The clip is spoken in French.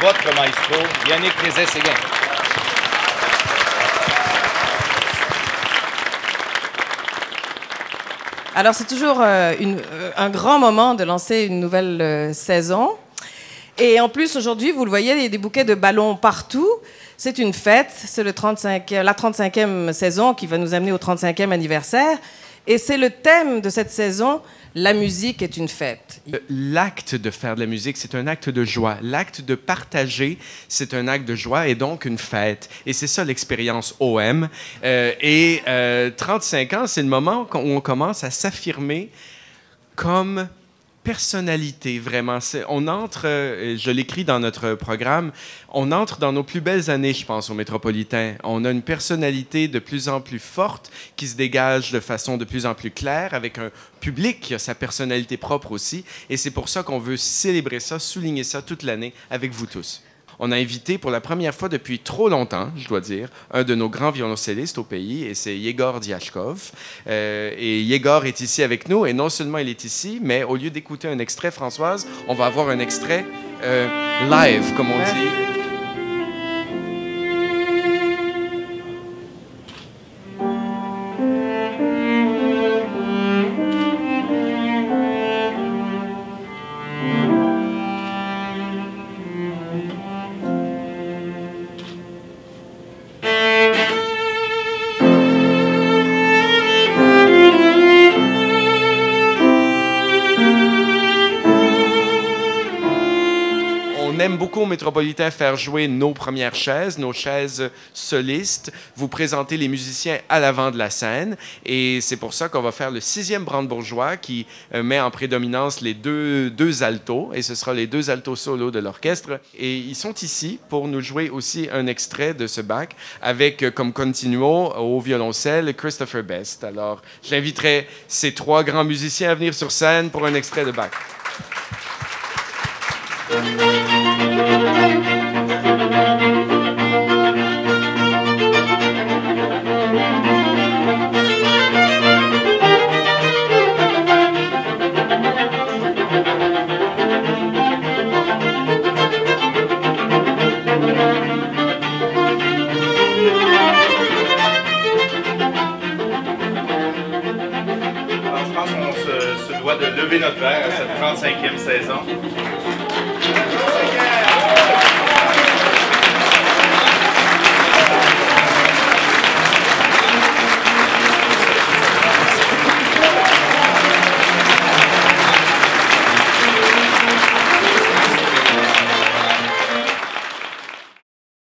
votre maestro, Yannick Rézet-Séguin. Alors, c'est toujours euh, euh, un grand moment de lancer une nouvelle euh, saison. Et en plus, aujourd'hui, vous le voyez, il y a des bouquets de ballons partout. C'est une fête, c'est le 35, la 35e saison qui va nous amener au 35e anniversaire. Et c'est le thème de cette saison, la musique est une fête. L'acte de faire de la musique, c'est un acte de joie. L'acte de partager, c'est un acte de joie et donc une fête. Et c'est ça l'expérience OM. Euh, et euh, 35 ans, c'est le moment où on commence à s'affirmer comme personnalité, vraiment. On entre, euh, je l'écris dans notre programme, on entre dans nos plus belles années, je pense, au métropolitain. On a une personnalité de plus en plus forte qui se dégage de façon de plus en plus claire, avec un public qui a sa personnalité propre aussi. Et c'est pour ça qu'on veut célébrer ça, souligner ça toute l'année avec vous tous on a invité pour la première fois depuis trop longtemps, je dois dire, un de nos grands violoncellistes au pays, et c'est Yegor Diachkov. Euh, et Yegor est ici avec nous, et non seulement il est ici, mais au lieu d'écouter un extrait, Françoise, on va avoir un extrait euh, live, comme on dit. Métropolitain faire jouer nos premières chaises, nos chaises solistes, vous présenter les musiciens à l'avant de la scène. Et c'est pour ça qu'on va faire le sixième brandebourgeois qui euh, met en prédominance les deux, deux altos. Et ce sera les deux altos solos de l'orchestre. Et ils sont ici pour nous jouer aussi un extrait de ce bac avec euh, comme continuo au violoncelle Christopher Best. Alors, j'inviterai ces trois grands musiciens à venir sur scène pour un extrait de Bach. de lever notre verre à cette 35e saison.